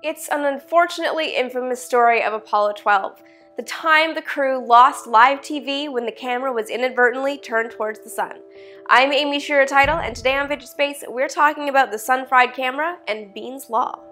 It's an unfortunately infamous story of Apollo 12, the time the crew lost live TV when the camera was inadvertently turned towards the sun. I'm Amy Shira Teitel, and today on Vintage Space, we're talking about the sun-fried camera and Bean's Law.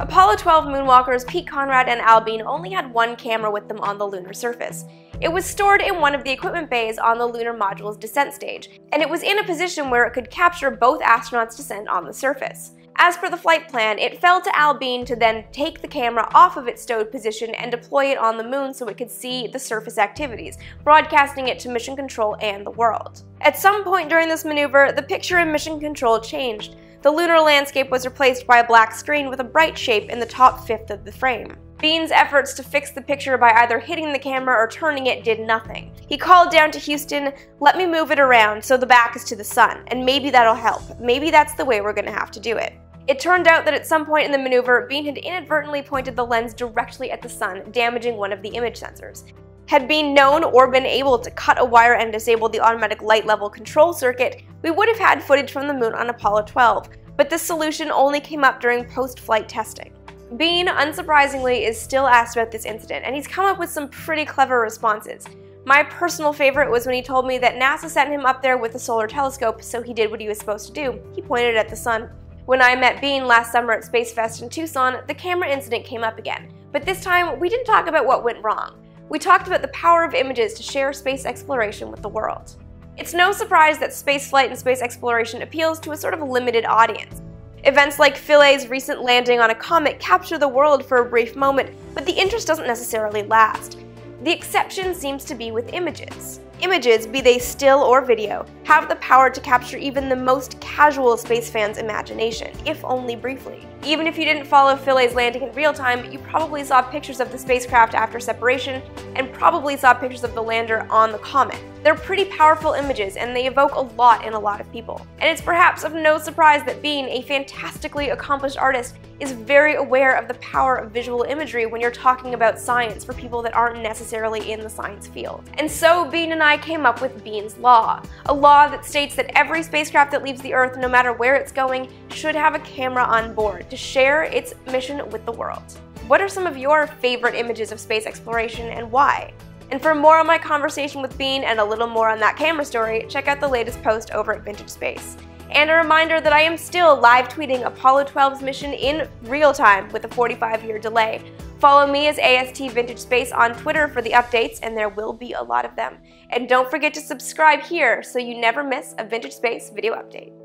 Apollo 12 moonwalkers Pete Conrad and Al Bean only had one camera with them on the lunar surface. It was stored in one of the equipment bays on the lunar module's descent stage, and it was in a position where it could capture both astronauts' descent on the surface. As per the flight plan, it fell to Al Bean to then take the camera off of its stowed position and deploy it on the moon so it could see the surface activities, broadcasting it to Mission Control and the world. At some point during this maneuver, the picture in Mission Control changed. The lunar landscape was replaced by a black screen with a bright shape in the top fifth of the frame. Bean's efforts to fix the picture by either hitting the camera or turning it did nothing. He called down to Houston, let me move it around so the back is to the sun, and maybe that'll help. Maybe that's the way we're gonna have to do it. It turned out that at some point in the maneuver, Bean had inadvertently pointed the lens directly at the sun, damaging one of the image sensors. Had Bean known or been able to cut a wire and disable the automatic light level control circuit, we would have had footage from the moon on Apollo 12, but this solution only came up during post-flight testing. Bean, unsurprisingly, is still asked about this incident, and he's come up with some pretty clever responses. My personal favorite was when he told me that NASA sent him up there with a solar telescope, so he did what he was supposed to do. He pointed at the sun. When I met Bean last summer at Space Fest in Tucson, the camera incident came up again. But this time, we didn't talk about what went wrong. We talked about the power of images to share space exploration with the world. It's no surprise that spaceflight and space exploration appeals to a sort of limited audience. Events like Philae's recent landing on a comet capture the world for a brief moment, but the interest doesn't necessarily last. The exception seems to be with images. Images, be they still or video, have the power to capture even the most casual space fan's imagination, if only briefly. Even if you didn't follow Philae's landing in real time, you probably saw pictures of the spacecraft after separation, and probably saw pictures of the lander on the comet. They're pretty powerful images, and they evoke a lot in a lot of people. And it's perhaps of no surprise that Bean, a fantastically accomplished artist, is very aware of the power of visual imagery when you're talking about science for people that aren't necessarily in the science field. And so Bean and I came up with Bean's Law, a law that states that every spacecraft that leaves the Earth, no matter where it's going, should have a camera on board to share its mission with the world. What are some of your favorite images of space exploration and why? And for more on my conversation with Bean and a little more on that camera story, check out the latest post over at Vintage Space. And a reminder that I am still live tweeting Apollo 12's mission in real time with a 45 year delay. Follow me as AST Vintage Space on Twitter for the updates, and there will be a lot of them. And don't forget to subscribe here so you never miss a Vintage Space video update.